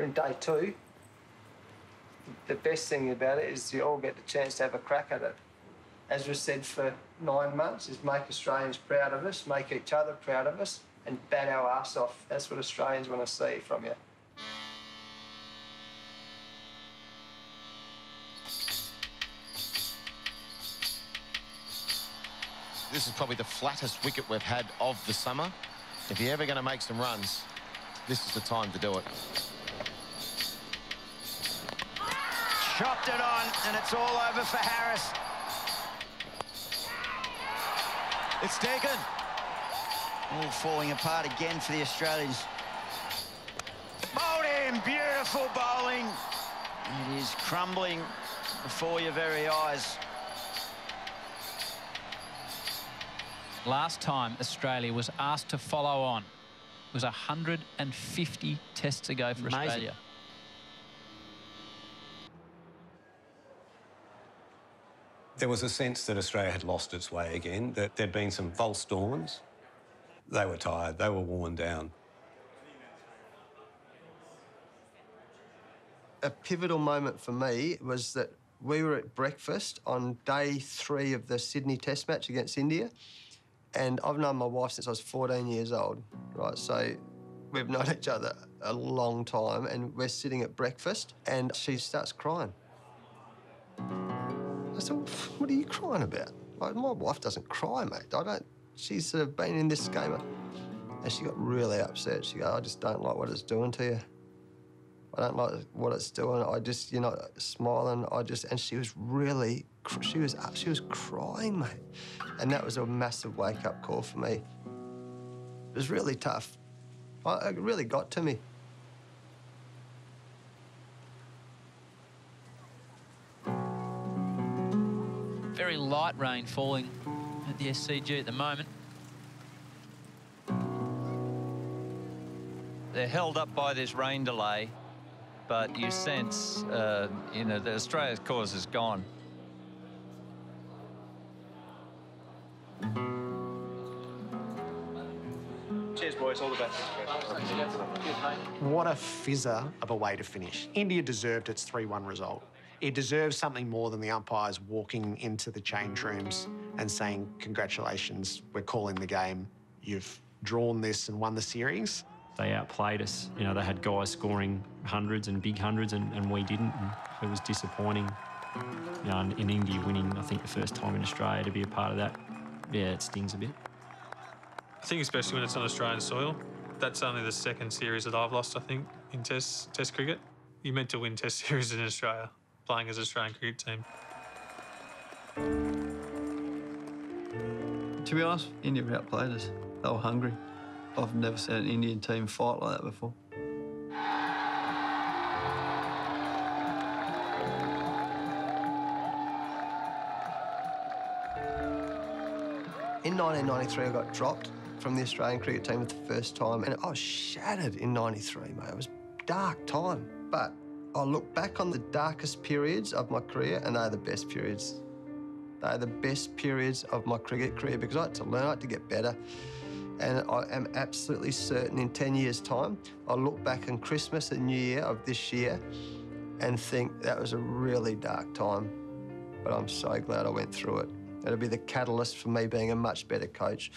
But in day two, the best thing about it is you all get the chance to have a crack at it. As we said for nine months, is make Australians proud of us, make each other proud of us, and bat our ass off. That's what Australians want to see from you. This is probably the flattest wicket we've had of the summer. If you're ever going to make some runs, this is the time to do it. Chopped it on, and it's all over for Harris. It's taken. All falling apart again for the Australians. Bowled in, beautiful bowling. It is crumbling before your very eyes. Last time Australia was asked to follow on was 150 tests ago for Amazing. Australia. There was a sense that Australia had lost its way again, that there'd been some false dawns. They were tired, they were worn down. a pivotal moment for me was that we were at breakfast on day three of the Sydney Test match against India. And I've known my wife since I was 14 years old, right? So we've known each other a long time and we're sitting at breakfast and she starts crying. I said, what are you crying about? Like, my wife doesn't cry, mate. I don't, she's sort of been in this game. And she got really upset. She goes, I just don't like what it's doing to you. I don't like what it's doing. I just, you know, smiling. I just, and she was really, she was, up, she was crying, mate. And that was a massive wake up call for me. It was really tough. I, it really got to me. Light rain falling at the SCG at the moment. They're held up by this rain delay, but you sense, uh, you know, that Australia's cause is gone. Cheers, boys. All the best. What a fizzer of a way to finish. India deserved its 3 1 result. It deserves something more than the umpires walking into the change rooms and saying, Congratulations, we're calling the game. You've drawn this and won the series. They outplayed us. You know, they had guys scoring hundreds and big hundreds, and, and we didn't. And it was disappointing. You know, in, in India winning, I think the first time in Australia to be a part of that, yeah, it stings a bit. I think especially when it's on Australian soil. That's only the second series that I've lost, I think, in Test Test cricket. You meant to win Test series in Australia, playing as Australian cricket team. To be honest, India outplayed us. They were hungry. I've never seen an Indian team fight like that before. In 1993, I got dropped from the Australian cricket team for the first time, and I was shattered in 93, mate. It was dark time. But I look back on the darkest periods of my career, and they're the best periods. They're the best periods of my cricket career because I had to learn, I had to get better. And I am absolutely certain in 10 years' time, I'll look back on Christmas and New Year of this year and think that was a really dark time. But I'm so glad I went through it. It'll be the catalyst for me being a much better coach.